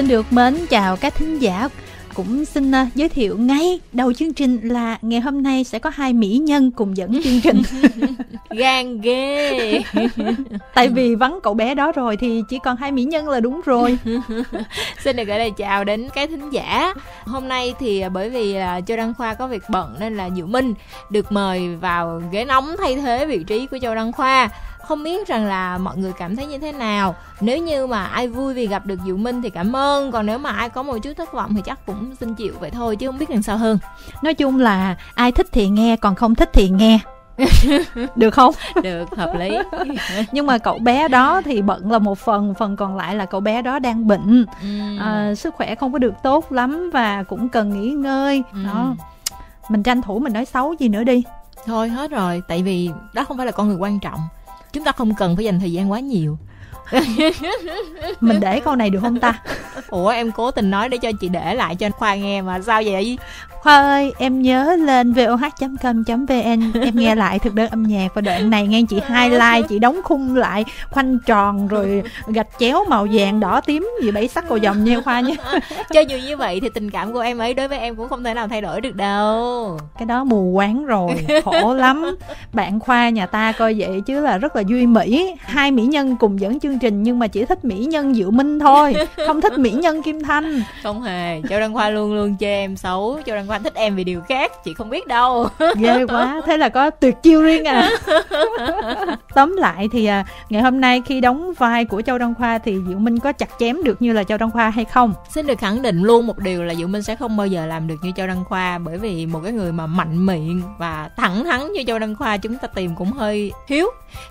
xin được mến chào các thính giả. Cũng xin uh, giới thiệu ngay đầu chương trình là ngày hôm nay sẽ có hai mỹ nhân cùng dẫn chương trình. Gan ghê. Tại vì vắng cậu bé đó rồi thì chỉ còn hai mỹ nhân là đúng rồi. Xin được gửi lời chào đến cái thính giả. Hôm nay thì bởi vì uh, châu đăng khoa có việc bận nên là diệu minh được mời vào ghế nóng thay thế vị trí của châu đăng khoa không biết rằng là mọi người cảm thấy như thế nào. Nếu như mà ai vui vì gặp được diệu minh thì cảm ơn. Còn nếu mà ai có một chút thất vọng thì chắc cũng xin chịu vậy thôi chứ không biết làm sao hơn. Nói chung là ai thích thì nghe còn không thích thì nghe. Được không? Được hợp lý. Nhưng mà cậu bé đó thì bận là một phần phần còn lại là cậu bé đó đang bệnh. Ừ. à, sức khỏe không có được tốt lắm và cũng cần nghỉ ngơi. Ừ. đó. Mình tranh thủ mình nói xấu gì nữa đi. Thôi hết rồi. Tại vì đó không phải là con người quan trọng chúng ta không cần phải dành thời gian quá nhiều. Mình để câu này được không ta ủa em cố tình nói để cho chị để lại cho khoa nghe mà sao vậy? Khoa ơi em nhớ lên voh com vn em nghe lại thực đơn âm nhạc và đoạn này nghe chị highlight chị đóng khung lại khoanh tròn rồi gạch chéo màu vàng đỏ tím gì bảy sắc cầu vòng nha khoa nhé cho dù như vậy thì tình cảm của em ấy đối với em cũng không thể nào thay đổi được đâu. Cái đó mù quáng rồi khổ lắm. Bạn khoa nhà ta coi vậy chứ là rất là duy mỹ. Hai mỹ nhân cùng dẫn chương trình nhưng mà chỉ thích mỹ nhân diệu minh thôi không thích mỹ nhân kim thanh. Không hề. Châu đăng khoa luôn luôn chê em xấu. Châu đăng khoa thích em vì điều khác chị không biết đâu. Ghê quá. Thế là có tuyệt chiêu riêng à. Tóm lại thì à, ngày hôm nay khi đóng vai của châu đăng khoa thì diệu minh có chặt chém được như là châu đăng khoa hay không? Xin được khẳng định luôn một điều là diệu minh sẽ không bao giờ làm được như châu đăng khoa bởi vì một cái người mà mạnh miệng và thẳng thắn như châu đăng khoa chúng ta tìm cũng hơi hiếu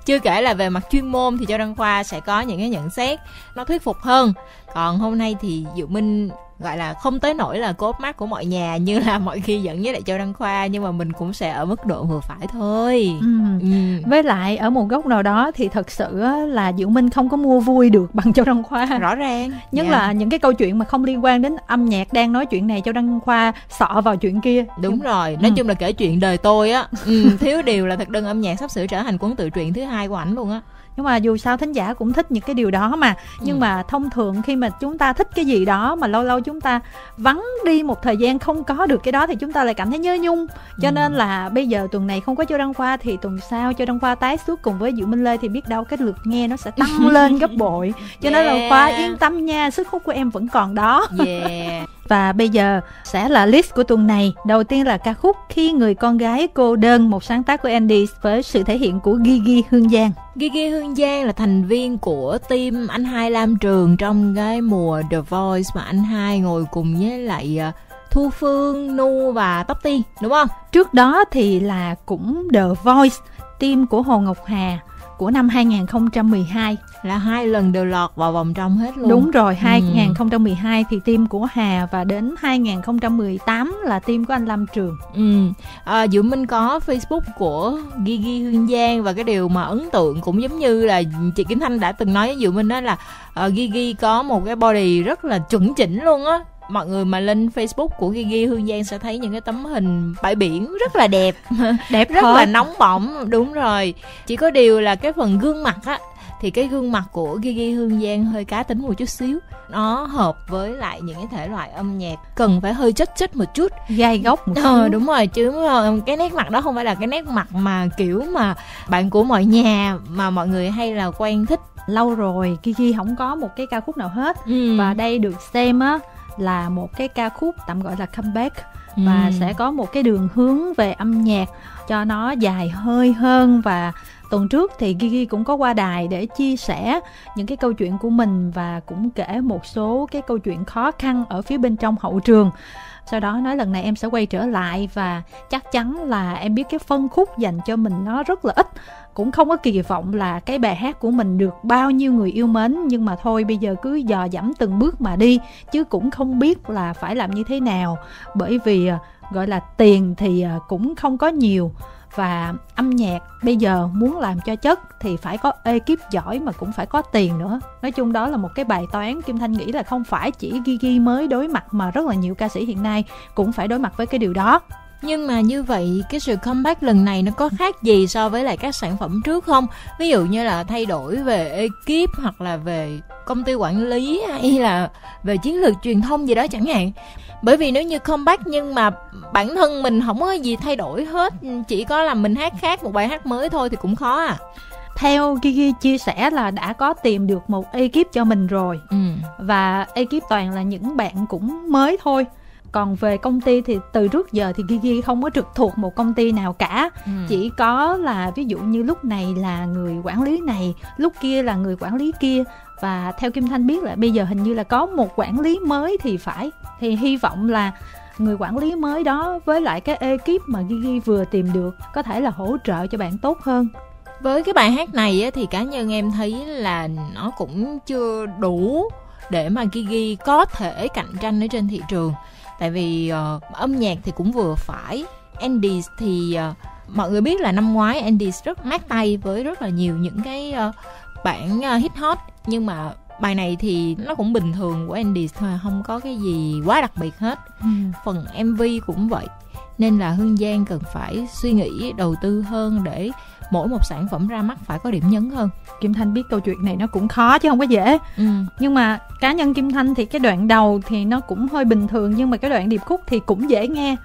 chưa kể là về mặt chuyên môn thì châu đăng khoa sẽ có những cái nhận xét nó thuyết phục hơn. Còn hôm nay thì diệu minh gọi là không tới nỗi là cốt mắt của mọi nhà như là mọi khi dẫn với lại châu đăng khoa nhưng mà mình cũng sẽ ở mức độ vừa phải thôi ừ. Ừ. với lại ở một góc nào đó thì thật sự là diệu minh không có mua vui được bằng châu đăng khoa rõ ràng nhất yeah. Dạ. là những cái câu chuyện mà không liên quan đến âm nhạc đang nói chuyện này châu đăng khoa sọ vào chuyện kia đúng nhưng... rồi nói ừ. chung là kể chuyện đời tôi á ừ, thiếu điều là thật đơn âm nhạc sắp sửa trở thành cuốn tự truyện thứ hai của ảnh luôn á nhưng mà dù sao thính giả cũng thích những cái điều đó mà nhưng ừ. mà thông thường khi mà chúng ta thích cái gì đó mà lâu lâu chúng ta vắng đi một thời gian không có được cái đó thì chúng ta lại cảm thấy nhớ nhung cho ừ. nên là bây giờ tuần này không có cho đăng khoa thì tuần sau cho đăng khoa tái xuất cùng với diệu minh lê thì biết đâu cái lượt nghe nó sẽ tăng lên gấp bội cho yeah. nên là khoa yên tâm nha sức hút của em vẫn còn đó yeah và bây giờ sẽ là list của tuần này. Đầu tiên là ca khúc Khi người con gái cô đơn, một sáng tác của Andy với sự thể hiện của Gigi Hương Giang. Gigi Hương Giang là thành viên của team anh hai Lam Trường trong cái mùa The Voice mà anh hai ngồi cùng với lại à, Thu Phương, Nu và Tóc Tiên, đúng không? Trước đó thì là cũng The Voice, team của Hồ Ngọc Hà của năm 2012 là hai lần đều lọt vào vòng trong hết luôn. Đúng rồi, 2012 ừ. thì team của Hà và đến 2018 là team của anh Lâm Trường. Ừ. À, Diệu Minh có Facebook của Gigi Hương Giang và cái điều mà ấn tượng cũng giống như là chị Kim Thanh đã từng nói với Diệu Minh đó là uh, Gigi có một cái body rất là chuẩn chỉnh luôn á mọi người mà lên Facebook của Gigi Hương Giang sẽ thấy những cái tấm hình bãi biển rất là đẹp đẹp rất là nóng bỏng đúng rồi chỉ có điều là cái phần gương mặt á thì cái gương mặt của Gigi Hương Giang hơi cá tính một chút xíu. Nó hợp với lại những cái thể loại âm nhạc cần phải hơi chất chất một chút. Gai góc một ờ đúng rồi chứ cái nét mặt đó không phải là cái nét mặt mà kiểu mà bạn của mọi nhà mà mọi người hay là quen thích. Lâu rồi Gigi không có một cái ca khúc nào hết. Ừ. và đây được xem á là một cái ca khúc tạm gọi là comeback. Và ừ. sẽ có một cái đường hướng về âm nhạc cho nó dài hơi hơn và tuần trước thì Gigi cũng có qua đài để chia sẻ những cái câu chuyện của mình và cũng kể một số cái câu chuyện khó khăn ở phía bên trong hậu trường. Sau đó nói lần này em sẽ quay trở lại và chắc chắn là em biết cái phân khúc dành cho mình nó rất là ít. Cũng không có kỳ vọng là cái bài hát của mình được bao nhiêu người yêu mến, nhưng mà thôi, bây giờ cứ dò dẫm từng bước mà đi, chứ cũng không biết là phải làm như thế nào. Bởi vì à, gọi là tiền thì à, cũng không có nhiều và âm nhạc. Bây giờ muốn làm cho chất thì phải có ekip giỏi mà cũng phải có tiền nữa. Nói chung đó là một cái bài toán, kim thanh nghĩ là không phải chỉ gigi mới đối mặt mà rất là nhiều ca sĩ hiện nay cũng phải đối mặt với cái điều đó. Nhưng mà như vậy, cái sự comeback lần này nó có khác gì so với lại các sản phẩm trước không? Ví dụ như là thay đổi về ekip hoặc là về công ty quản lý hay là về chiến lược truyền thông gì đó chẳng hạn bởi vì nếu như comeback nhưng mà bản thân mình không có gì thay đổi hết chỉ có là mình hát khác một bài hát mới thôi thì cũng khó à. Theo Gigi chia sẻ là đã có tìm được một ekip cho mình rồi. Ừ. và ekip toàn là những bạn cũng mới thôi còn về công ty thì từ trước giờ thì Gigi không có trực thuộc một công ty nào cả. Ừ. chỉ có là ví dụ như lúc này là người quản lý này lúc kia là người quản lý kia. Và theo Kim Thanh biết là bây giờ hình như là có một quản lý mới thì phải. Thì hy vọng là người quản lý mới đó với lại cái ekip mà Gigi vừa tìm được có thể là hỗ trợ cho bạn tốt hơn. Với cái bài hát này á, thì cá nhân em thấy là nó cũng chưa đủ để mà Gigi có thể cạnh tranh ở trên thị trường tại vì uh, âm nhạc thì cũng vừa phải. Andy thì uh, mọi người biết là năm ngoái Andy rất mát tay với rất là nhiều những cái uh, bản uh, hit hot. Nhưng mà bài này thì nó cũng bình thường của Andy thôi không có cái gì quá đặc biệt hết. Ừ. phần MV cũng vậy nên là Hương Giang cần phải suy nghĩ đầu tư hơn để mỗi một sản phẩm ra mắt phải có điểm nhấn hơn kim thanh biết câu chuyện này nó cũng khó chứ không có dễ ừ. nhưng mà cá nhân kim thanh thì cái đoạn đầu thì nó cũng hơi bình thường nhưng mà cái đoạn điệp khúc thì cũng dễ nghe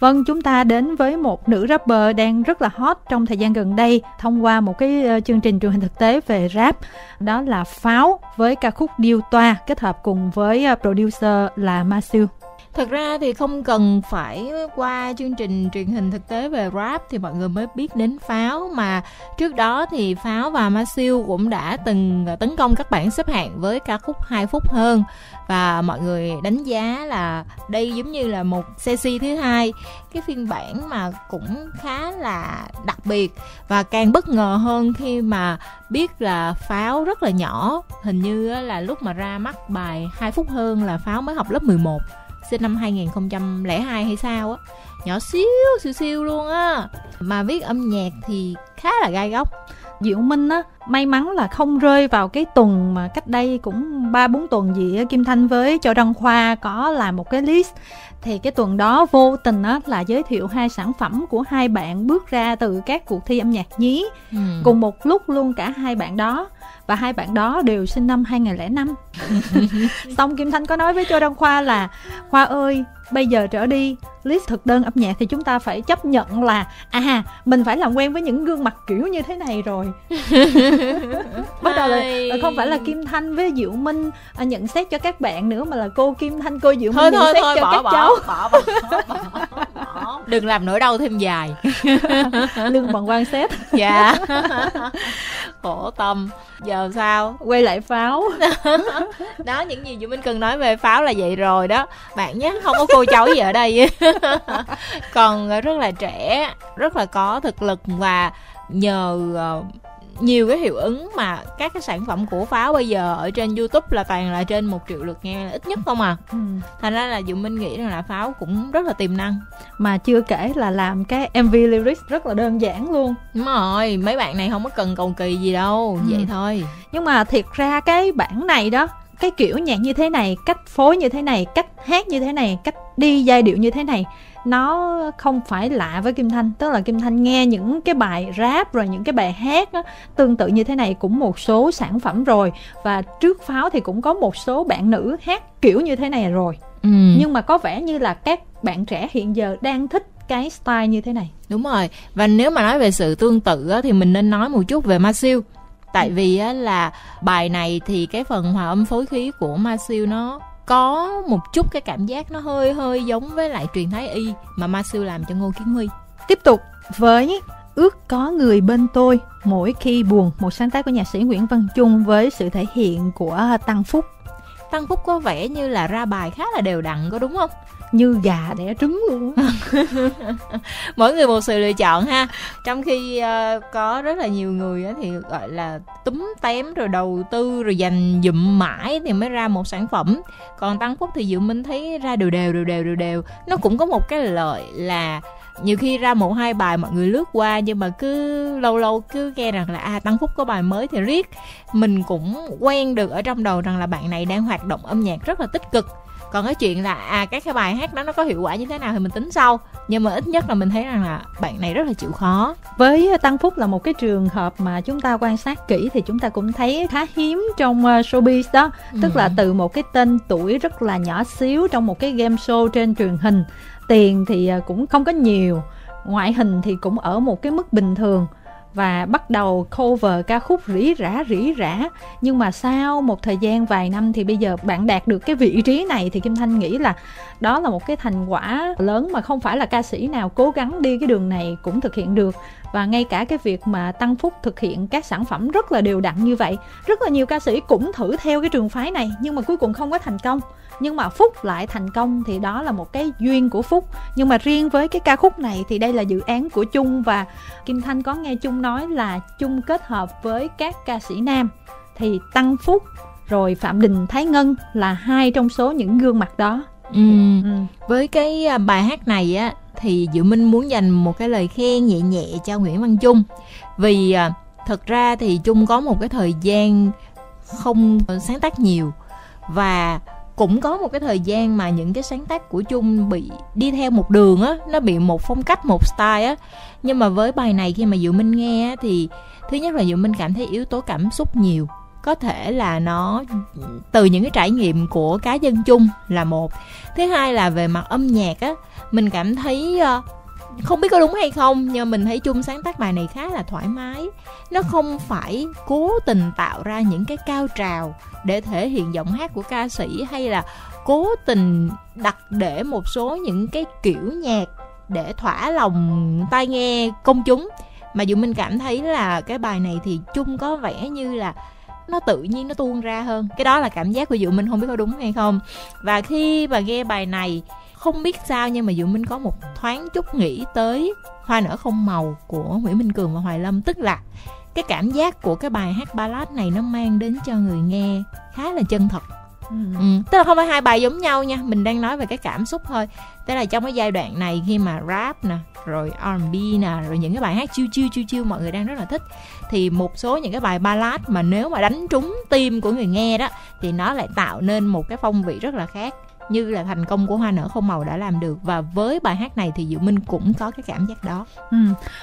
Vâng, chúng ta đến với một nữ rapper đang rất là hot trong thời gian gần đây thông qua một cái ờ, chương trình truyền hình thực tế về rap. Đó là Pháo với ca khúc Điêu Toa kết hợp cùng với ờ, producer là Masiu thật ra thì không cần phải qua chương trình truyền hình thực tế về rap thì mọi người mới biết đến pháo. Mà trước đó thì pháo và ma siêu cũng đã từng à, tấn công các bảng xếp hạng với ca khúc 2 phút hơn. Và mọi người đánh giá là đây giống như là một cc thứ hai. Cái phiên bản mà cũng khá là đặc biệt và càng bất ngờ hơn khi mà biết là pháo rất là nhỏ. Hình như là lúc mà ra mắt bài 2 phút hơn là pháo mới học lớp 11 sinh năm 2002 hay sao á. Nhỏ xíu siêu siêu luôn á. Mà viết âm nhạc thì khá là gai góc. Diệu Minh á may mắn là không rơi vào cái tuần mà cách đây cũng ba bốn tuần gì á Kim Thanh với Châu Đăng Khoa có làm một cái list. Thì cái tuần đó vô tình á là giới thiệu hai sản phẩm của hai bạn bước ra từ các cuộc thi âm nhạc nhí. Ừ. cùng một lúc luôn cả hai bạn đó. Và hai bạn đó đều sinh năm 2005 xong Kim Thanh có nói với Châu Đăng Khoa là Khoa ơi bây giờ trở đi list thực đơn âm nhạc thì chúng ta phải chấp nhận là à mình phải làm quen với những gương mặt kiểu như thế này rồi bắt đầu là, không phải là kim thanh với diệu minh à, nhận xét cho các bạn nữa mà là cô kim thanh cô diệu thôi, minh thôi, nhận xét thôi, cho bỏ, các bỏ, cháu. bỏ, bỏ, bỏ, bỏ, bỏ. đừng làm nỗi đau thêm dài. Lương bằng quan xét dạ. Khổ tâm. Giờ sao? Quay lại pháo. Đó những gì diệu minh cần nói về pháo là vậy rồi đó. Bạn nhé không có cô cháu gì ở đây. Còn rất là trẻ rất là có thực lực và nhờ uh, nhiều cái hiệu ứng mà các cái sản phẩm của pháo bây giờ ở trên youtube là toàn là trên một triệu lượt nghe là ít nhất không à ừ. thành ra là dụ minh nghĩ rằng là pháo cũng rất là tiềm năng mà chưa kể là làm cái mv lyrics rất là đơn giản luôn đúng rồi mấy bạn này không có cần cầu kỳ gì đâu ừ. vậy thôi nhưng mà thiệt ra cái bản này đó cái kiểu nhạc như thế này cách phối như thế này cách hát như thế này cách đi giai điệu như thế này nó không phải lạ với kim thanh. Tức là kim thanh nghe những cái bài rap rồi những cái bài hát đó, tương tự như thế này cũng một số sản phẩm rồi. Và trước pháo thì cũng có một số bạn nữ hát kiểu như thế này rồi. Ừ. nhưng mà có vẻ như là các bạn trẻ hiện giờ đang thích cái style như thế này. Đúng rồi. Và nếu mà nói về sự tương tự thì mình nên nói một chút về Masil tại vì á, là bài này thì cái phần hòa âm phối khí của Masil nó có một chút cái cảm giác nó hơi hơi giống với lại truyền thái y mà Masil làm cho Ngô Kiến Huy. Tiếp tục với ước có người bên tôi mỗi khi buồn một sáng tác của nhạc sĩ Nguyễn Văn Trung với sự thể hiện của Tăng Phúc. Tăng Phúc có vẻ như là ra bài khá là đều đặn có đúng không? Như gà đẻ trứng luôn Mỗi người một sự lựa chọn ha. Trong khi uh, có rất là nhiều người thì gọi là túm tém rồi đầu tư rồi dành dụm mãi thì mới ra một sản phẩm. Còn Tăng Phúc thì Dự Minh thấy ra đều đều đều đều đều đều. Nó cũng có một cái lợi là nhiều khi ra một hai bài mọi người lướt qua nhưng mà cứ lâu lâu cứ nghe rằng là à tăng phúc có bài mới thì riết. Mình cũng quen được ở trong đầu rằng là bạn này đang hoạt động âm nhạc rất là tích cực. Còn cái chuyện là à các cái bài hát đó nó có hiệu quả như thế nào thì mình tính sau. Nhưng mà ít nhất là mình thấy rằng là bạn này rất là chịu khó. Với tăng phúc là một cái trường hợp mà chúng ta quan sát kỹ thì chúng ta cũng thấy khá hiếm trong ờ, showbiz đó. Ừ. tức là từ một cái tên tuổi rất là nhỏ xíu trong một cái game show trên truyền hình tiền thì à, cũng không có nhiều, ngoại hình thì cũng ở một cái mức bình thường và bắt đầu cover ca khúc rỉ rả rỉ rả. Nhưng mà sau một thời gian vài năm thì bây giờ bạn đạt được cái vị trí này thì kim thanh nghĩ là đó là một cái thành quả lớn mà không phải là ca sĩ nào cố gắng đi cái đường này cũng thực hiện được. Và ngay cả cái việc mà tăng phúc thực hiện các sản phẩm rất là đều đặn như vậy, rất là nhiều ca sĩ cũng thử theo cái trường phái này nhưng mà cuối cùng không có thành công. Nhưng mà phúc lại thành công thì đó là một cái duyên của phúc. Nhưng mà riêng với cái ca khúc này thì đây là dự án của chung và kim thanh có nghe chung nói là chung kết hợp với các ca sĩ nam. Thì tăng phúc rồi phạm đình thái ngân là hai trong số những gương mặt đó ừ. ừ. với cái à, bài hát này á thì Diệu Minh muốn dành một cái lời khen nhẹ nhẹ cho Nguyễn Văn Trung vì à, thật ra thì Trung có một cái thời gian không sáng tác nhiều và cũng có một cái thời gian mà những cái sáng tác của chung bị đi theo một đường á nó bị một phong cách một style á nhưng mà với bài này khi mà diệu minh nghe á thì thứ nhất là diệu minh cảm thấy yếu tố cảm xúc nhiều có thể là nó, từ những cái trải nghiệm của cá nhân chung là một. Thứ hai là về mặt âm nhạc á, mình cảm thấy ờ, không biết có đúng hay không, nhưng mình thấy chung sáng tác bài này khá là thoải mái. Nó không phải cố tình tạo ra những cái cao trào để thể hiện giọng hát của ca sĩ hay là cố tình đặt để một số những cái kiểu nhạc để thỏa lòng tai nghe công chúng. Mà dù mình cảm thấy là cái bài này thì chung có vẻ như là nó tự nhiên nó tuôn ra hơn. Cái đó là cảm giác của dụ minh không biết có đúng hay không. Và khi mà nghe bài này, không biết sao nhưng mà dụ minh có một thoáng chút nghĩ tới hoa nở không màu của nguyễn minh cường và hoài lâm. Tức là cái cảm giác của cái bài hát ballad này nó mang đến cho người nghe khá là chân thật. Ừ. ừ. tức là không phải hai bài giống nhau nha, mình đang nói về cái cảm xúc thôi tức là trong cái giai đoạn này khi mà rap nè, rồi R&B nè, rồi những cái bài hát chiêu chiêu chiêu chiêu mọi người đang rất là thích, thì một số những cái bài ballad mà nếu mà đánh trúng tim của người nghe đó, thì nó lại tạo nên một cái phong vị rất là khác như là thành công của hoa nở không màu đã làm được. Và với bài hát này thì diệu minh cũng có cái cảm giác đó. Ừ.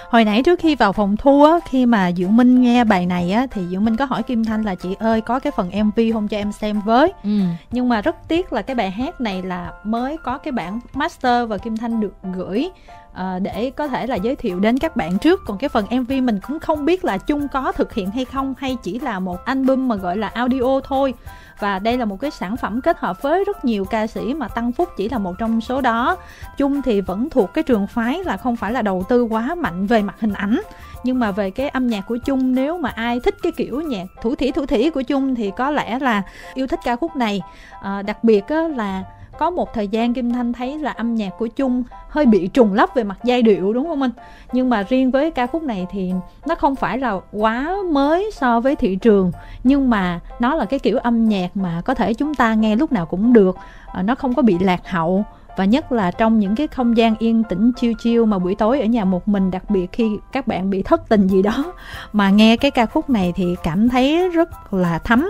hồi nãy trước khi vào phòng thu á khi mà diệu minh nghe bài này á thì diệu minh có hỏi kim thanh là chị ơi có cái phần mv không cho em xem với? Ừ. nhưng mà rất tiếc là cái bài hát này là mới có cái bản master và kim thanh được gửi À, để có thể là giới thiệu đến các bạn trước. Còn cái phần mv mình cũng không biết là chung có thực hiện hay không hay chỉ là một album mà gọi là audio thôi và đây là một cái sản phẩm kết hợp với rất nhiều ca sĩ mà Tăng Phúc chỉ là một trong số đó. Chung thì vẫn thuộc cái trường phái là không phải là đầu tư quá mạnh về mặt hình ảnh. Nhưng mà về cái âm nhạc của chung nếu mà ai thích cái kiểu nhạc thủ thỉ thủ thỉ của chung thì có lẽ là yêu thích ca khúc này. À, đặc biệt á, là có một thời gian kim thanh thấy là âm nhạc của chung hơi bị trùng lấp về mặt giai điệu, đúng không anh? Nhưng mà riêng với ca khúc này thì nó không phải là quá mới so với thị trường, nhưng mà nó là cái kiểu âm nhạc mà có thể chúng ta nghe lúc nào cũng được à, nó không có bị lạc hậu. Và nhất là trong những cái không gian yên tĩnh chiêu chiêu mà buổi tối ở nhà một mình, đặc biệt khi các bạn bị thất tình gì đó mà nghe cái ca khúc này thì cảm thấy rất là thấm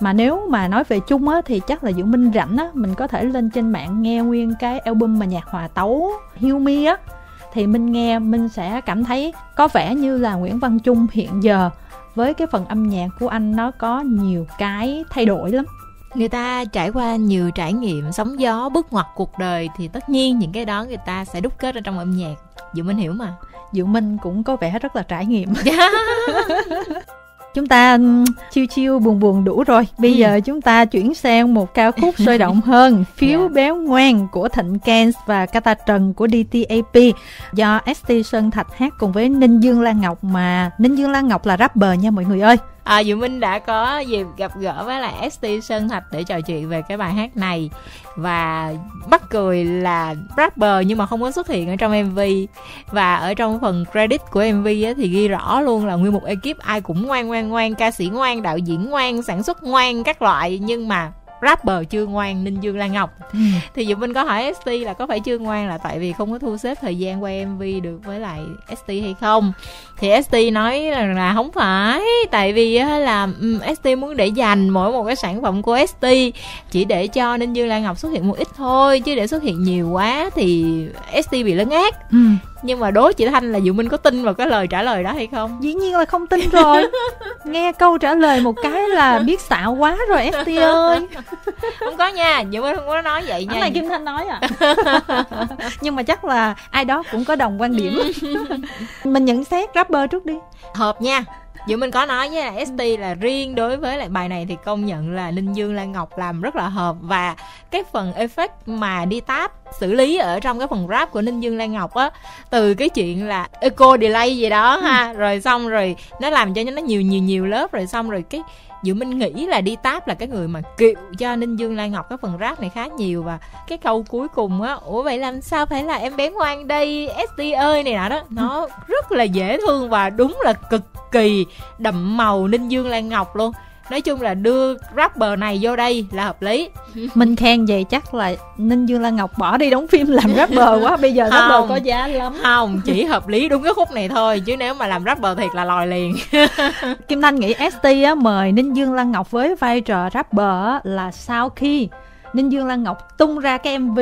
mà nếu mà nói về chung á thì chắc là Dũng Minh rảnh á mình có thể lên trên mạng nghe nguyên cái album mà nhạc hòa tấu Hiêu Mi á. Thì Minh nghe Minh sẽ cảm thấy có vẻ như là Nguyễn Văn Trung hiện giờ với cái phần âm nhạc của anh nó có nhiều cái thay đổi lắm. Người ta trải qua nhiều trải nghiệm sóng gió bước ngoặt cuộc đời thì tất nhiên những cái đó người ta sẽ đúc kết ở trong âm nhạc. Dũng Minh hiểu mà. Diệu Minh cũng có vẻ rất là trải nghiệm chúng ta chiêu chiêu buồn buồn đủ rồi bây ừ. giờ chúng ta chuyển sang một ca khúc sôi động hơn phiếu yeah. Dạ. béo ngoan của thịnh Kens và Kata Trần của DTAP do ST Sơn Thạch hát cùng với Ninh Dương Lan Ngọc mà Ninh Dương Lan Ngọc là rapper nha mọi người ơi à, Diệu Minh đã có dịp gặp gỡ với lại ST Sơn Thạch để trò chuyện về cái bài hát này. Và bắt cười là rapper nhưng mà không có xuất hiện ở trong MV và ở trong phần credit của MV ấy, thì ghi rõ luôn là nguyên một ekip ai cũng ngoan ngoan ngoan ca sĩ ngoan đạo diễn ngoan sản xuất ngoan các loại. Nhưng mà rapper chưa ngoan ninh dương lan ngọc. Ừ. thì dụ minh có hỏi st là có phải chưa ngoan là tại vì không có thu xếp thời gian quay mv được với lại st hay không? Thì st nói rằng là không phải tại vì là st muốn để dành mỗi một cái sản phẩm của st chỉ để cho ninh dương lan ngọc xuất hiện một ít thôi chứ để xuất hiện nhiều quá thì st bị lớn ác ừ nhưng mà đố chị thanh là dụ minh có tin vào cái lời trả lời đó hay không? Dĩ nhiên là không tin rồi. Nghe câu trả lời một cái là biết xạo quá rồi st ơi. không có nha dụ minh không có nói vậy nha. này kim thanh nói à? Nhưng mà chắc là ai đó cũng có đồng quan điểm. Mình nhận xét rapper trước đi. Hợp nha Dự mình có nói với ST là riêng đối với lại bài này thì công nhận là Ninh Dương Lan Ngọc làm rất là hợp và cái phần effect mà đi táp xử lý ở trong cái phần rap của Ninh Dương Lan Ngọc á từ cái chuyện là echo delay gì đó ha ừ. rồi xong rồi nó làm cho nó nhiều nhiều nhiều lớp rồi xong rồi cái Dự Minh nghĩ là đi táp là cái người mà kiệu cho Ninh Dương Lan Ngọc cái phần rap này khá nhiều và cái câu cuối cùng á Ủa vậy làm sao phải là em bé ngoan đây ST ơi? này nọ đó. Nó rất là dễ thương và đúng là cực kỳ đậm màu Ninh Dương Lan Ngọc luôn nói chung là đưa rapper này vô đây là hợp lý. Mình khen vậy chắc là ninh dương lan ngọc bỏ đi đóng phim làm rapper quá bây giờ không, rapper có giá lắm. không chỉ hợp lý đúng cái khúc này thôi chứ nếu mà làm rapper thiệt là lòi liền. Kim thanh nghĩ st á mời ninh dương lan ngọc với vai trò rapper á, là sau khi ninh dương lan ngọc tung ra cái mv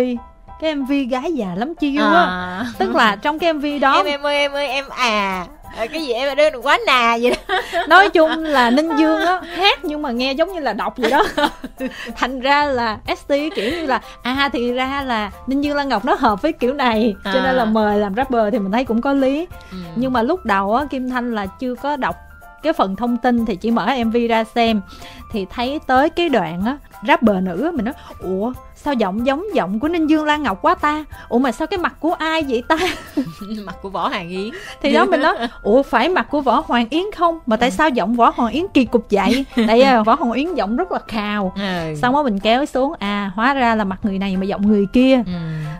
cái mv gái già lắm chiêu á. À. tức là trong cái mv đó em em ơi em ơi em à à, cái gì em ở đây quá nà vậy đó nói chung là ninh dương á hát nhưng mà nghe giống như là đọc vậy đó thành ra là st kiểu như là à thì ra là ninh dương lan ngọc nó hợp với kiểu này cho à. nên là mời làm rapper thì mình thấy cũng có lý ừ. nhưng mà lúc đầu á kim thanh là chưa có đọc cái phần thông tin thì chỉ mở mv ra xem thì thấy tới cái đoạn á rapper nữ mình nói ủa sao giọng giống giọng của ninh dương lan ngọc quá ta? Ủa mà sao cái mặt của ai vậy ta? Mặt của võ hoàng yến. Thì đó mình nói ủa phải mặt của võ hoàng yến không? Mà tại sao giọng võ hoàng yến kỳ cục vậy? Tại à, võ hoàng yến giọng rất là khào. Ừ. xong đó mình kéo xuống à hóa ra là mặt người này mà giọng người kia. Ừ.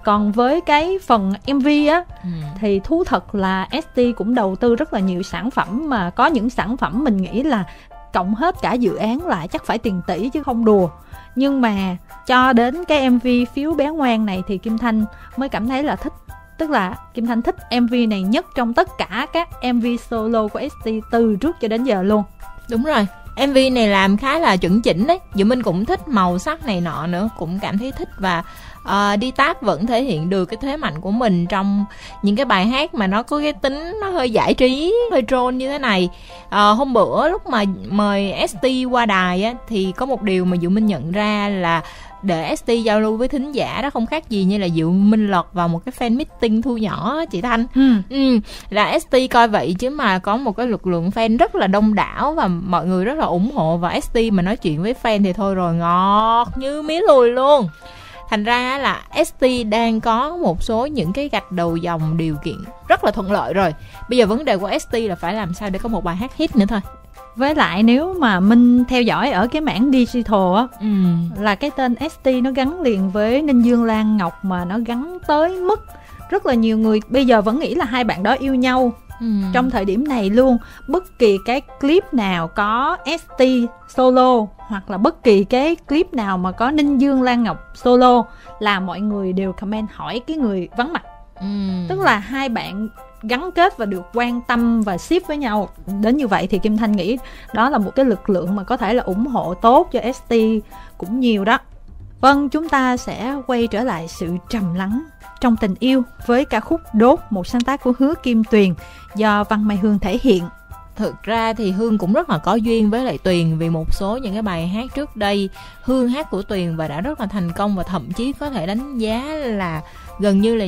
còn với cái phần mv á ừ. thì thú thật là st cũng đầu tư rất là nhiều sản phẩm mà có những sản phẩm mình nghĩ là cộng hết cả dự án lại chắc phải tiền tỷ chứ không đùa nhưng mà cho đến cái mv phiếu bé ngoan này thì kim thanh mới cảm thấy là thích. Tức là kim thanh thích mv này nhất trong tất cả các mv solo của st từ trước cho đến giờ luôn. Đúng rồi. mv này làm khá là chuẩn chỉnh đấy. Dự minh cũng thích màu sắc này nọ nữa, cũng cảm thấy thích và uh, đi táp vẫn thể hiện được cái thế mạnh của mình trong những cái bài hát mà nó có cái tính nó hơi giải trí hơi troll như thế này. Uh, hôm bữa lúc mà mời st qua đài á thì có một điều mà dự minh nhận ra là để ST giao lưu với thính giả đó không khác gì như là Diệu Minh lọt vào một cái fan meeting thu nhỏ chị Thanh. Ừ. ừ là ST coi vậy chứ mà có một cái lực lượng fan rất là đông đảo và mọi người rất là ủng hộ. Và ST mà nói chuyện với fan thì thôi rồi ngọt như mía lùi luôn thành ra là ST đang có một số những cái gạch đầu dòng điều kiện rất là thuận lợi rồi. Bây giờ vấn đề của ST là phải làm sao để có một bài hát hit nữa thôi. Với lại nếu mà minh theo dõi ở cái mảng digital á ừ. là cái tên ST nó gắn liền với Ninh Dương Lan Ngọc mà nó gắn tới mức rất là nhiều người. Bây giờ vẫn nghĩ là hai bạn đó yêu nhau ừ. trong thời điểm này luôn bất kỳ cái clip nào có ST solo hoặc là bất kỳ cái clip nào mà có Ninh Dương Lan Ngọc solo là mọi người đều comment hỏi cái người vắng mặt ừ. tức là hai bạn gắn kết và được quan tâm và ship với nhau đến như vậy thì kim thanh nghĩ đó là một cái lực lượng mà có thể là ủng hộ tốt cho st cũng nhiều đó vâng chúng ta sẽ quay trở lại sự trầm lắng trong tình yêu với ca khúc đốt một sáng tác của hứa kim tuyền do văn mai hương thể hiện. Thực ra thì hương cũng rất là có duyên với lại tuyền vì một số những cái bài hát trước đây, hương hát của tuyền và đã rất là thành công và thậm chí có thể đánh giá là gần như là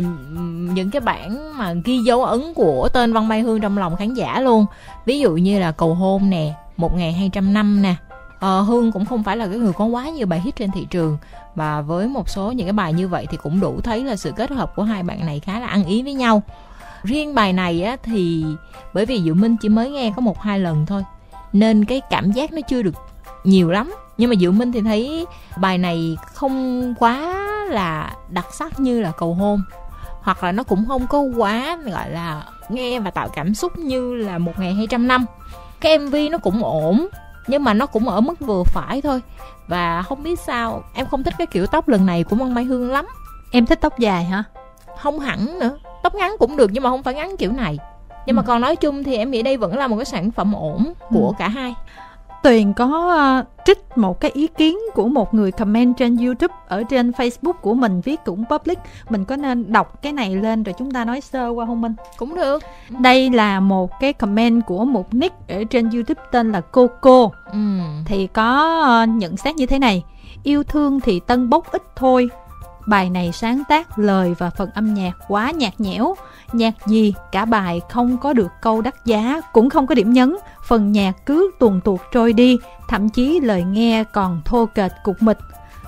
những cái bản mà ghi dấu ấn của tên Văn Mai Hương trong lòng khán giả luôn. Ví dụ như là cầu hôn nè, một ngày hai trăm năm nè ờ, Hương cũng không phải là cái người có quá nhiều bài hit trên thị trường và với một số những cái bài như vậy thì cũng đủ thấy là sự kết hợp của hai bạn này khá là ăn ý với nhau. Riêng bài này á thì bởi vì Diệu Minh chỉ mới nghe có một hai lần thôi nên cái cảm giác nó chưa được nhiều lắm. Nhưng mà Diệu Minh thì thấy bài này không quá là đặc sắc như là cầu hôn hoặc là nó cũng không có quá gọi là nghe và tạo cảm xúc như là một ngày hai trăm năm. Cái mv nó cũng ổn nhưng mà nó cũng ở mức vừa phải thôi. Và không biết sao em không thích cái kiểu tóc lần này của Văn Mai Hương lắm. Em thích tóc dài hả? Không hẳn nữa. Tóc ngắn cũng được nhưng mà không phải ngắn kiểu này. Nhưng ừ. mà còn nói chung thì em nghĩ đây vẫn là một cái sản phẩm ổn của ừ. cả hai Tuyền có uh, trích một cái ý kiến của một người comment trên YouTube ở trên Facebook của mình viết cũng public. Mình có nên đọc cái này lên rồi chúng ta nói sơ qua không Minh? Cũng được. Đây là một cái comment của một nick ở trên YouTube tên là Coco. Ừ. Thì có uh, nhận xét như thế này. Yêu thương thì tân bốc ít thôi, Bài này sáng tác lời và phần âm nhạc quá nhạt nhẽo. Nhạc gì cả bài không có được câu đắt giá, cũng không có điểm nhấn. Phần nhạc cứ tuồn tuột trôi đi, thậm chí lời nghe còn thô kệch cục mịch.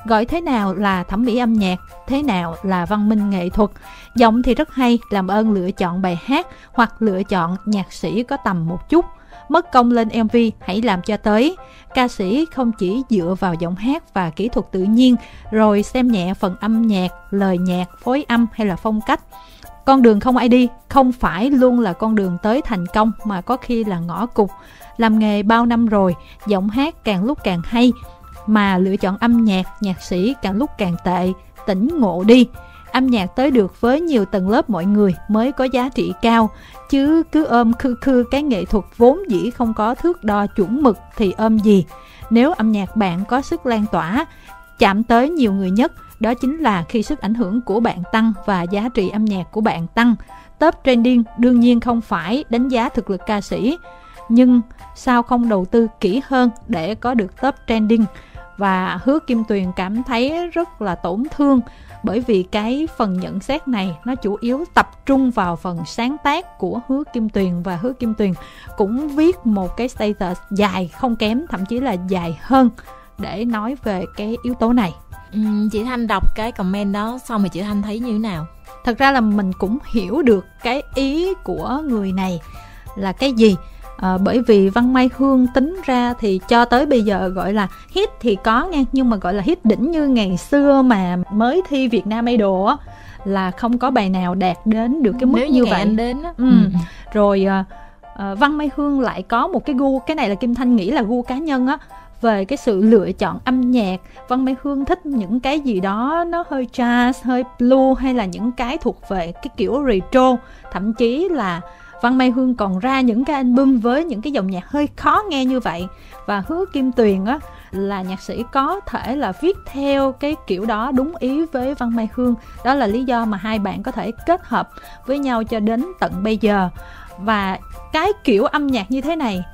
Gọi thế nào là thẩm mỹ âm nhạc, thế nào là văn minh nghệ thuật. Giọng thì rất hay, làm ơn lựa chọn bài hát hoặc lựa chọn nhạc sĩ có tầm một chút mất công lên MV hãy làm cho tới. Ca sĩ không chỉ dựa vào giọng hát và kỹ thuật tự nhiên, rồi xem nhẹ phần âm nhạc, lời nhạc, phối âm hay là phong cách. Con đường không ai đi không phải luôn là con đường tới thành công mà có khi là ngõ cụt. Làm nghề bao năm rồi, giọng hát càng lúc càng hay, mà lựa chọn âm nhạc, nhạc sĩ càng lúc càng tệ, tỉnh ngộ đi âm nhạc tới được với nhiều tầng lớp mọi người mới có giá trị cao chứ cứ ôm khư khư cái nghệ thuật vốn dĩ không có thước đo chuẩn mực thì ôm gì nếu âm nhạc bạn có sức lan tỏa chạm tới nhiều người nhất đó chính là khi sức ảnh hưởng của bạn tăng và giá trị âm nhạc của bạn tăng. Top trending đương nhiên không phải đánh giá thực lực ca sĩ, nhưng sao không đầu tư kỹ hơn để có được top trending? Và hứa kim tuyền cảm thấy rất là tổn thương bởi vì cái phần nhận xét này nó chủ yếu tập trung vào phần sáng tác của hứa kim tuyền và hứa kim tuyền cũng viết một cái status dài không kém, thậm chí là dài hơn để nói về cái yếu tố này ừ, chị thanh đọc cái comment đó xong rồi chị thanh thấy như thế nào thật ra là mình cũng hiểu được cái ý của người này là cái gì à, bởi vì văn mai hương tính ra thì cho tới bây giờ gọi là hit thì có nghe nhưng mà gọi là hit đỉnh như ngày xưa mà mới thi việt nam idol á là không có bài nào đạt đến được cái mức Nếu như, như vậy anh đến á. Ừ. ừ. rồi à, à, văn mai hương lại có một cái gu cái này là kim thanh nghĩ là gu cá nhân á về cái sự lựa chọn âm nhạc. Văn mai hương thích những cái gì đó nó hơi jazz, hơi blue hay là những cái thuộc về cái kiểu retro. Thậm chí là Văn Mai Hương còn ra những cái album với những cái dòng nhạc hơi khó nghe như vậy. Và Hứa Kim Tuyền á, là nhạc sĩ có thể là viết theo cái kiểu đó đúng ý với Văn Mai Hương. Đó là lý do mà hai bạn có thể kết hợp với nhau cho đến tận bây giờ. Và cái kiểu âm nhạc như thế này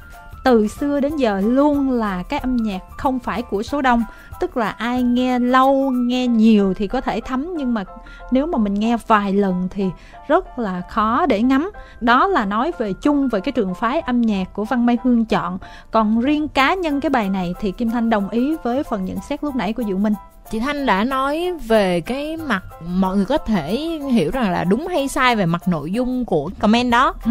từ xưa đến giờ luôn là cái âm nhạc không phải của số đông. Tức là ai nghe lâu nghe nhiều thì có thể thấm nhưng mà nếu mà mình nghe vài lần thì rất là khó để ngắm. Đó là nói về chung về cái trường phái âm nhạc của văn mai hương chọn. Còn riêng cá nhân cái bài này thì kim thanh đồng ý với phần nhận xét lúc nãy của diệu minh. Chị thanh đã nói về cái mặt mọi người có thể hiểu rằng là đúng hay sai về mặt nội dung của comment đó. Ừ.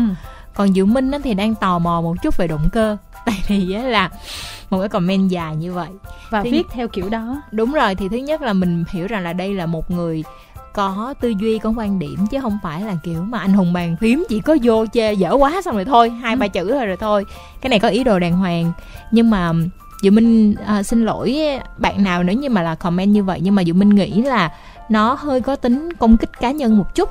còn diệu minh thì đang tò mò một chút về động cơ tại vì là một cái comment dài như vậy. Và thì, viết theo kiểu đó. đúng rồi thì thứ nhất là mình hiểu rằng là đây là một người có tư duy có quan điểm chứ không phải là kiểu mà anh hùng bàn phím chỉ có vô chê dở quá xong rồi thôi hai ừ. ba chữ rồi rồi thôi. Cái này có ý đồ đàng hoàng. Nhưng mà Dụ Minh à, xin lỗi bạn nào nếu như mà là comment như vậy. Nhưng mà Dụ Minh nghĩ là nó hơi có tính công kích cá nhân một chút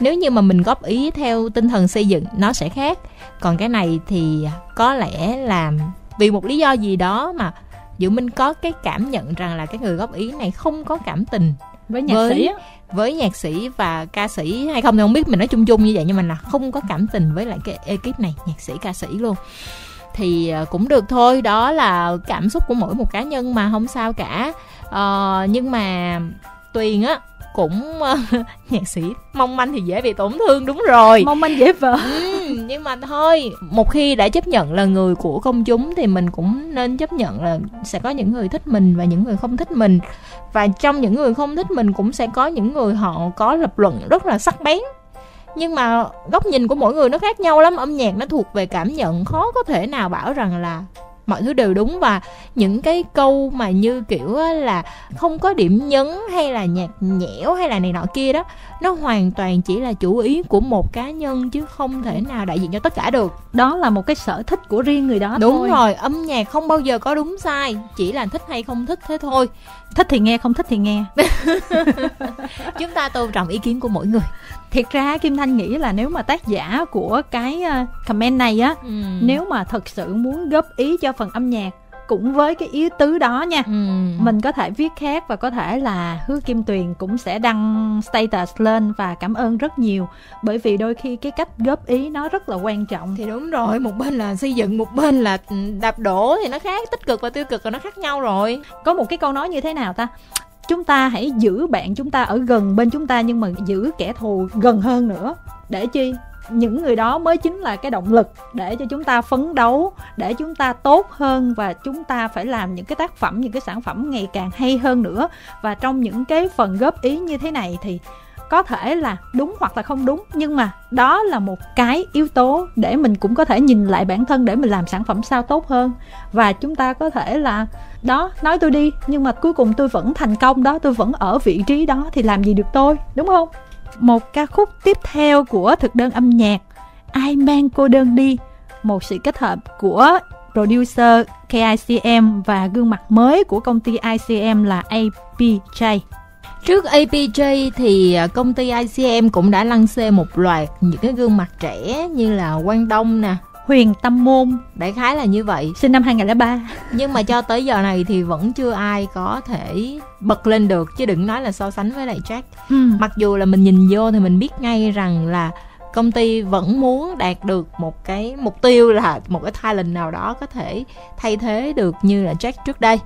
nếu như mà mình góp ý theo tinh thần xây dựng nó sẽ khác. Còn cái này thì có lẽ là vì một lý do gì đó mà Diệu Minh có cái cảm nhận rằng là cái người góp ý này không có cảm tình với nhạc với, sĩ với nhạc sĩ và ca sĩ hay không thì không biết mình nói chung chung như vậy nhưng mà là không có cảm tình với lại cái ekip này nhạc sĩ ca sĩ luôn. Thì à, cũng được thôi đó là cảm xúc của mỗi một cá nhân mà không sao cả. Ờ, nhưng mà tuyền á cũng uh, nhạc sĩ. Mong manh thì dễ bị tổn thương đúng rồi. Mong manh dễ vỡ. Ừ, nhưng mà thôi một khi đã chấp nhận là người của công chúng thì mình cũng nên chấp nhận là sẽ có những người thích mình và những người không thích mình. Và trong những người không thích mình cũng sẽ có những người họ có lập luận rất là sắc bén. Nhưng mà góc nhìn của mỗi người nó khác nhau lắm âm nhạc nó thuộc về cảm nhận. Khó có thể nào bảo rằng là mọi thứ đều đúng và những cái câu mà như kiểu là không có điểm nhấn hay là nhạt nhẽo hay là này nọ kia đó nó hoàn toàn chỉ là chủ ý của một cá nhân chứ không thể nào đại diện cho tất cả được đó là một cái sở thích của riêng người đó đúng thôi. rồi âm nhạc không bao giờ có đúng sai chỉ là thích hay không thích thế thôi thích thì nghe không thích thì nghe chúng ta tôn trọng ý kiến của mỗi người thiệt ra kim thanh nghĩ là nếu mà tác giả của cái ờ, comment này á ừ. nếu mà thật sự muốn góp ý cho phần âm nhạc cũng với cái ý tứ đó nha. Ừ. mình có thể viết khác và có thể là hứa kim tuyền cũng sẽ đăng status lên và cảm ơn rất nhiều. Bởi vì đôi khi cái cách góp ý nó rất là quan trọng. Thì đúng rồi một bên là xây dựng một bên là đạp đổ thì nó khác tích cực và tiêu cực là nó khác nhau rồi. Có một cái câu nói như thế nào ta? Chúng ta hãy giữ bạn chúng ta ở gần bên chúng ta nhưng mà giữ kẻ thù gần hơn nữa. Để chi những người đó mới chính là cái động lực để cho chúng ta phấn đấu, để chúng ta tốt hơn và chúng ta phải làm những cái tác phẩm, những cái sản phẩm ngày càng hay hơn nữa. Và trong những cái phần góp ý như thế này thì có thể là đúng hoặc là không đúng, nhưng mà đó là một cái yếu tố để mình cũng có thể nhìn lại bản thân để mình làm sản phẩm sao tốt hơn. Và chúng ta có thể là, đó, nói tôi đi, nhưng mà cuối cùng tôi vẫn thành công đó, tôi vẫn ở vị trí đó thì làm gì được tôi đúng không? Một ca khúc tiếp theo của thực đơn âm nhạc ai mang cô đơn đi một sự kết hợp của producer KICM và gương mặt mới của công ty ICM là APJ Trước APJ thì à, công ty ICM cũng đã lăn xê một loạt những cái gương mặt trẻ như là Quang Đông nè, Huyền Tâm Môn Đại khái là như vậy Sinh năm 2003 Nhưng mà cho tới giờ này thì vẫn chưa ai có thể bật lên được Chứ đừng nói là so sánh với lại Jack ừ. Mặc dù là mình nhìn vô thì mình biết ngay rằng là công ty vẫn muốn đạt được một cái mục tiêu là một cái talent nào đó có thể thay thế được như là Jack trước đây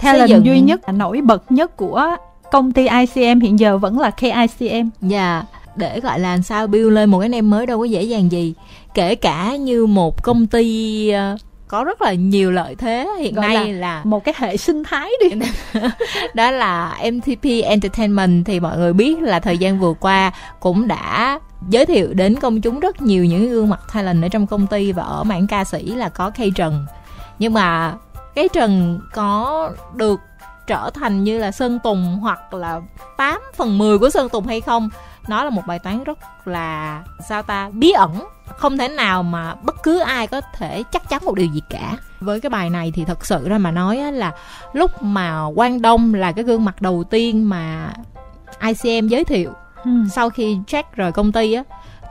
Talent dựng... duy nhất, nổi bật nhất của công ty ICM hiện giờ vẫn là KICM. Dạ. Yeah để gọi là sao build lên một cái nem mới đâu có dễ dàng gì. Kể cả như một công ty ờ, có rất là nhiều lợi thế hiện Gọi nay là, là một cái hệ sinh thái đi. Đó là MTP Entertainment thì mọi người biết là thời gian vừa qua cũng đã giới thiệu đến công chúng rất nhiều những gương mặt talent ở trong công ty và ở mảng ca sĩ là có Kay Trần. Nhưng mà cái Trần có được trở thành như là Sơn Tùng hoặc là 8 phần 10 của Sơn Tùng hay không nó là một bài toán rất là sao ta bí ẩn. Không thể nào mà bất cứ ai có thể chắc chắn một điều gì cả. Với cái bài này thì thật sự ra mà nói là lúc mà quang đông là cái gương mặt đầu tiên mà icm giới thiệu ừ. sau khi check rời công ty á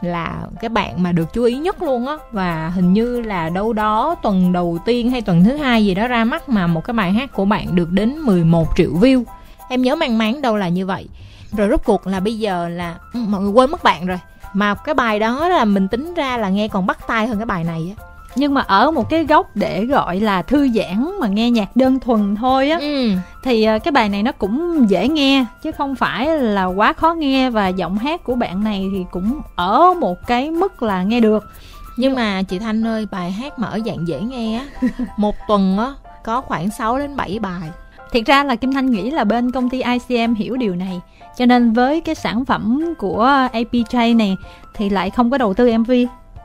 là cái bạn mà được chú ý nhất luôn á. Và hình như là đâu đó tuần đầu tiên hay tuần thứ hai gì đó ra mắt mà một cái bài hát của bạn được đến 11 triệu view. Em nhớ mang máng đâu là như vậy rồi rốt cuộc là bây giờ là ừ, mọi người quên mất bạn rồi. Mà cái bài đó là mình tính ra là nghe còn bắt tay hơn cái bài này á. Nhưng mà ở một cái góc để gọi là thư giãn mà nghe nhạc đơn thuần thôi á ừ. thì ờ, cái bài này nó cũng dễ nghe chứ không phải là quá khó nghe và giọng hát của bạn này thì cũng ở một cái mức là nghe được. Nhưng mà chị Thanh ơi bài hát mà ở dạng dễ nghe á một tuần á có khoảng 6 đến 7 bài. Thiệt ra là kim thanh nghĩ là bên công ty icm hiểu điều này cho nên với cái sản phẩm của apj này thì lại không có đầu tư mv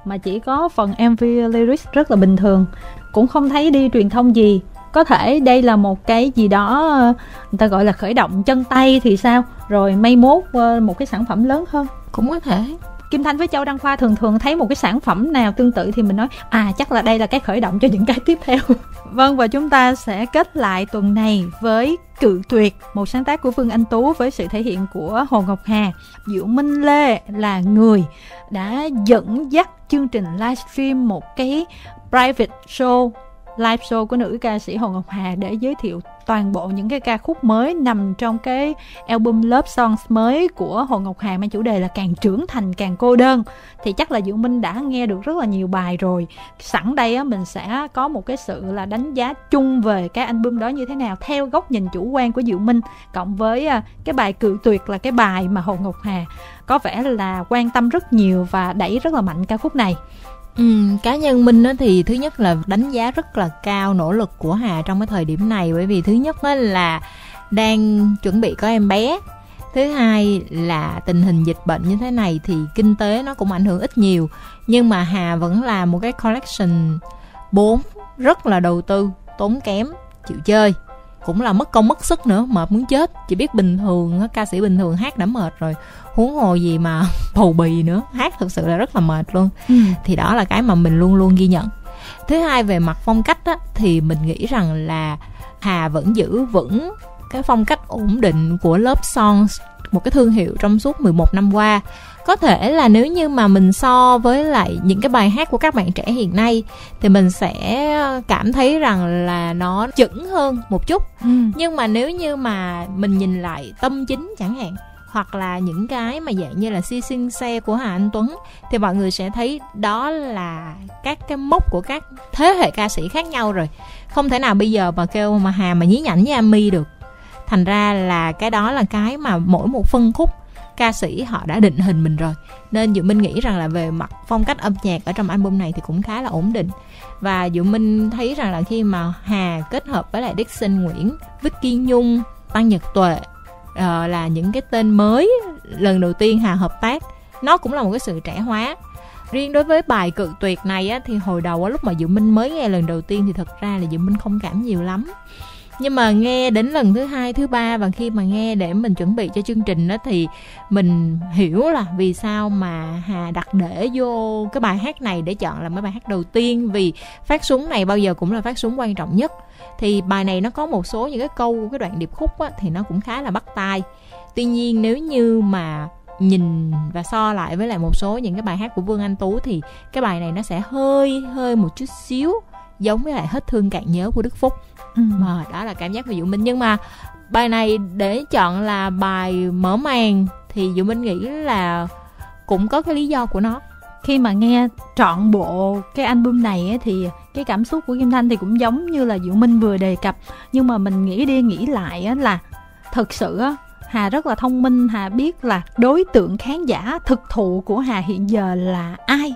mà chỉ có phần mv lyrics rất là bình thường. Cũng không thấy đi truyền thông gì. Có thể đây là một cái gì đó, người ta gọi là khởi động chân tay thì sao? Rồi may mốt ờ, một cái sản phẩm lớn hơn. Cũng có thể. Kim Thanh với Châu Đăng Khoa thường thường thấy một cái sản phẩm nào tương tự thì mình nói à chắc là đây là cái khởi động cho những cái tiếp theo. vâng và chúng ta sẽ kết lại tuần này với Cự Tuyệt, một sáng tác của Vương Anh Tú với sự thể hiện của Hồ Ngọc Hà. Diệu Minh Lê là người đã dẫn dắt chương trình livestream một cái private show live show của nữ ca sĩ Hồ Ngọc Hà để giới thiệu toàn bộ những cái ca khúc mới nằm trong cái album Love Songs mới của Hồ Ngọc Hà mang chủ đề là càng trưởng thành càng cô đơn. Thì chắc là Diệu Minh đã nghe được rất là nhiều bài rồi. Sẵn đây á, mình sẽ có một cái sự là đánh giá chung về cái album đó như thế nào, theo góc nhìn chủ quan của Diệu Minh, cộng với à, cái bài cự tuyệt là cái bài mà Hồ Ngọc Hà có vẻ là quan tâm rất nhiều và đẩy rất là mạnh ca khúc này. Ừ, cá nhân minh thì thứ nhất là đánh giá rất là cao nỗ lực của hà trong cái thời điểm này bởi vì thứ nhất là đang chuẩn bị có em bé. Thứ hai là tình hình dịch bệnh như thế này thì kinh tế nó cũng ảnh hưởng ít nhiều nhưng mà hà vẫn là một cái collection 4 rất là đầu tư tốn kém chịu chơi cũng là mất công mất sức nữa mệt muốn chết. Chỉ biết bình thường ca sĩ bình thường hát đã mệt rồi. Huống hồ gì mà bầu bì nữa hát thực sự là rất là mệt luôn. Ừ. thì đó là cái mà mình luôn luôn ghi nhận. Thứ hai về mặt phong cách á, thì mình nghĩ rằng là hà vẫn giữ vững cái phong cách ổn định của Love Songs một cái thương hiệu trong suốt 11 năm qua. Có thể là nếu như mà mình so với lại những cái bài hát của các bạn trẻ hiện nay thì mình sẽ cảm thấy rằng là nó chững hơn một chút. Ừ. nhưng mà nếu như mà mình nhìn lại tâm chính chẳng hạn hoặc là những cái mà dạng như là si sinh xe của Hà Anh Tuấn thì mọi người sẽ thấy đó là các cái mốc của các thế hệ ca sĩ khác nhau rồi. Không thể nào bây giờ mà kêu mà Hà mà nhí nhảnh với Ami được thành ra là cái đó là cái mà mỗi một phân khúc ca sĩ họ đã định hình mình rồi. Nên Diệu Minh nghĩ rằng là về mặt phong cách âm nhạc ở trong album này thì cũng khá là ổn định. Và Diệu Minh thấy rằng là khi mà Hà kết hợp với lại Dixon Nguyễn, Vicky Nhung, Tăng Nhật Tuệ uh, là những cái tên mới lần đầu tiên Hà hợp tác nó cũng là một cái sự trẻ hóa. Riêng đối với bài cự tuyệt này á, thì hồi đầu á, lúc mà Diệu Minh mới nghe lần đầu tiên thì thật ra là Diệu Minh không cảm nhiều lắm nhưng mà nghe đến lần thứ hai thứ ba và khi mà nghe để mình chuẩn bị cho chương trình đó thì mình hiểu là vì sao mà hà đặt để vô cái bài hát này để chọn làm cái bài hát đầu tiên. Vì phát súng này bao giờ cũng là phát súng quan trọng nhất. Thì bài này nó có một số những cái câu cái đoạn điệp khúc á, thì nó cũng khá là bắt tai. Tuy nhiên nếu như mà nhìn và so lại với lại một số những cái bài hát của Vương Anh Tú thì cái bài này nó sẽ hơi hơi một chút xíu giống với lại hết thương cạn nhớ của Đức Phúc. Ừ. mà đó là cảm giác của Dụ Minh. Nhưng mà bài này để chọn là bài mở màn thì Dụ Minh nghĩ là cũng có cái lý do của nó. Khi mà nghe trọn bộ cái album này ấy, thì cái cảm xúc của Kim Thanh thì cũng giống như là Diệu Minh vừa đề cập. Nhưng mà mình nghĩ đi nghĩ lại là thực sự Hà rất là thông minh Hà biết là đối tượng khán giả thực thụ của Hà hiện giờ là ai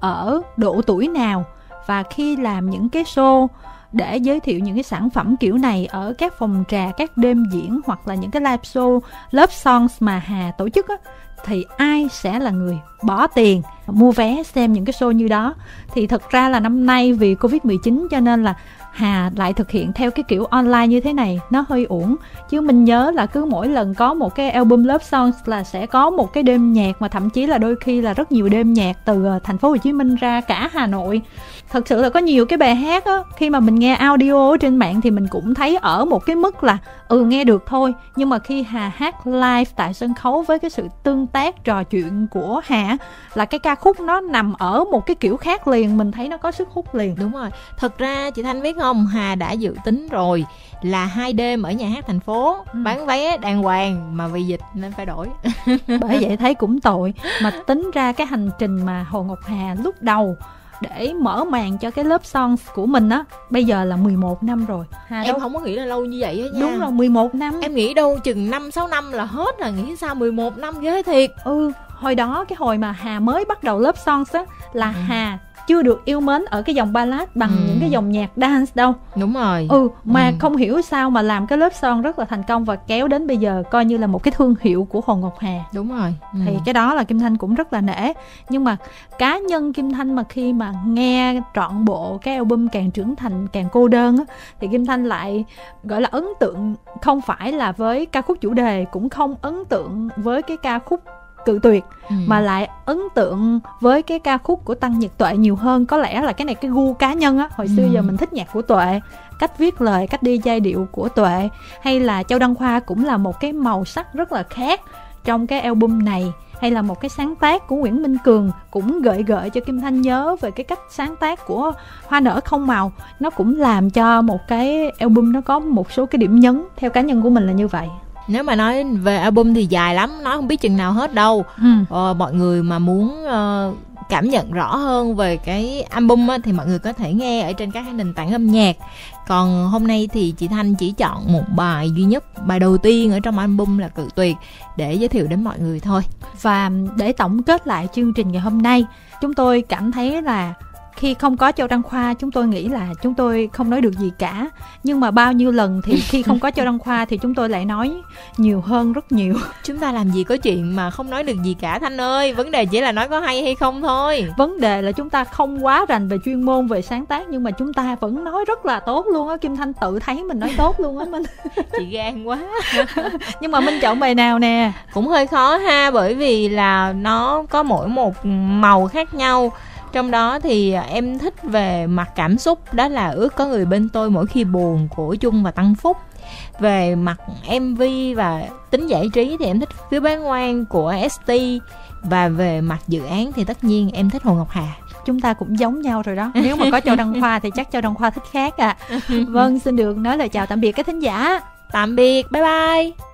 ở độ tuổi nào và khi làm những cái show để giới thiệu những cái sản phẩm kiểu này ở các phòng trà, các đêm diễn hoặc là những cái live show lớp Songs mà Hà tổ chức á, thì ai sẽ là người bỏ tiền? Mua vé xem những cái show như đó. Thì thật ra là năm nay vì Covid 19 cho nên là Hà lại thực hiện theo cái kiểu online như thế này, nó hơi uổng. Chứ mình nhớ là cứ mỗi lần có một cái album Love Songs là sẽ có một cái đêm nhạc mà thậm chí là đôi khi là rất nhiều đêm nhạc từ ờ, thành phố Hồ Chí Minh ra cả Hà Nội. Thật sự là có nhiều cái bài hát á, khi mà mình nghe audio trên mạng thì mình cũng thấy ở một cái mức là ừ nghe được thôi. Nhưng mà khi Hà hát live tại sân khấu với cái sự tương tác, trò chuyện của Hà là cái ca khúc nó nằm ở một cái kiểu khác liền mình thấy nó có sức hút liền. Đúng rồi. Thật ra chị Thanh biết không? Hà đã dự tính rồi là hai đêm ở nhà hát thành phố ừ. bán vé đàng hoàng mà vì dịch nên phải đổi. Bởi vậy thấy cũng tội. Mà tính ra cái hành trình mà Hồ Ngọc Hà lúc đầu để mở màn cho cái lớp songs của mình á bây giờ là 11 năm rồi. Hà em đâu... không có nghĩ là lâu như vậy á nha. Đúng rồi 11 năm. Em nghĩ đâu chừng năm sáu năm là hết là nghĩ sao 11 năm ghê thiệt. Ừ hồi đó cái hồi mà Hà mới bắt đầu lớp songs á là ừ. Hà chưa được yêu mến ở cái dòng ballad bằng ừ. những cái dòng nhạc dance đâu đúng rồi ừ mà ừ. không hiểu sao mà làm cái lớp son rất là thành công và kéo đến bây giờ coi như là một cái thương hiệu của hồ ngọc hà đúng rồi ừ. thì cái đó là kim thanh cũng rất là nể nhưng mà cá nhân kim thanh mà khi mà nghe trọn bộ cái album càng trưởng thành càng cô đơn á thì kim thanh lại gọi là ấn tượng không phải là với ca khúc chủ đề cũng không ấn tượng với cái ca khúc cự tuyệt ừ. mà lại ấn tượng với cái ca khúc của tăng nhật tuệ nhiều hơn. Có lẽ là cái này cái gu cá nhân á hồi ừ. xưa giờ mình thích nhạc của tuệ cách viết lời cách đi giai điệu của tuệ. Hay là châu đăng khoa cũng là một cái màu sắc rất là khác trong cái album này. Hay là một cái sáng tác của Nguyễn Minh Cường cũng gợi gợi cho Kim Thanh nhớ về cái cách sáng tác của Hoa nở không màu. Nó cũng làm cho một cái album nó có một số cái điểm nhấn. Theo cá nhân của mình là như vậy nếu mà nói về album thì dài lắm nói không biết chừng nào hết đâu. Ừ. ờ, mọi người mà muốn uh, cảm nhận rõ hơn về cái album á, thì mọi người có thể nghe ở trên các nền tảng âm nhạc. Còn hôm nay thì chị thanh chỉ chọn một bài duy nhất bài đầu tiên ở trong album là cự tuyệt để giới thiệu đến mọi người thôi. Và để tổng kết lại chương trình ngày hôm nay chúng tôi cảm thấy là khi không có châu đăng khoa chúng tôi nghĩ là chúng tôi không nói được gì cả. Nhưng mà bao nhiêu lần thì khi không có châu đăng khoa thì chúng tôi lại nói nhiều hơn rất nhiều. Chúng ta làm gì có chuyện mà không nói được gì cả thanh ơi. Vấn đề chỉ là nói có hay hay không thôi. Vấn đề là chúng ta không quá rành về chuyên môn về sáng tác nhưng mà chúng ta vẫn nói rất là tốt luôn á. Kim thanh tự thấy mình nói tốt luôn á minh chị gan quá. Nhưng mà minh chọn bài nào nè? Cũng hơi khó ha bởi vì là nó có mỗi một màu khác nhau trong đó thì em thích về mặt cảm xúc đó là ước có người bên tôi mỗi khi buồn của chung và tăng phúc. Về mặt mv và tính giải trí thì em thích phiếu bán ngoan của st và về mặt dự án thì tất nhiên em thích hồ ngọc hà. Chúng ta cũng giống nhau rồi đó. Nếu mà có châu đăng khoa thì chắc châu đăng khoa thích khác à. Vâng xin được nói lời chào tạm biệt các thính giả. Tạm biệt bye bye